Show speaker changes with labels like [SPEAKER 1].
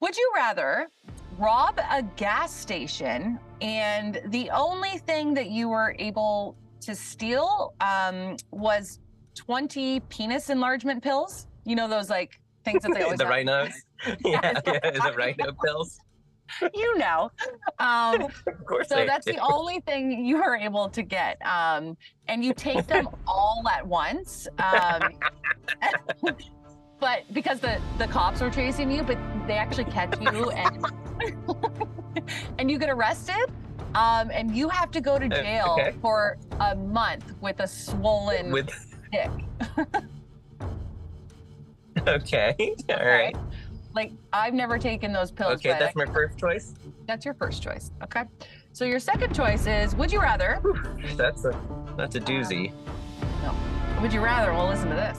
[SPEAKER 1] Would you rather rob a gas station and the only thing that you were able to steal um, was 20 penis enlargement pills? You know, those like things that they always
[SPEAKER 2] the rhinos. yeah,
[SPEAKER 1] the
[SPEAKER 2] yeah, the rhino pills.
[SPEAKER 1] You know. Um,
[SPEAKER 2] Of course.
[SPEAKER 1] so that's
[SPEAKER 2] do.
[SPEAKER 1] the only thing you are able to get. Um, and you take them all at once. Um, but because the, the cops were chasing you, but they actually catch you and and you get arrested. Um, and you have to go to
[SPEAKER 2] Uh,
[SPEAKER 1] jail
[SPEAKER 2] okay.
[SPEAKER 1] for a month with a swollen
[SPEAKER 2] With
[SPEAKER 1] dick.
[SPEAKER 2] okay, all right.
[SPEAKER 1] Like I've never taken those pills.
[SPEAKER 2] Okay, that's my first choice.
[SPEAKER 1] that's your first choice. Okay. So your second choice is: Would you rather?
[SPEAKER 2] That's a that's a doozy. No.
[SPEAKER 1] Would you rather? Well, listen to this.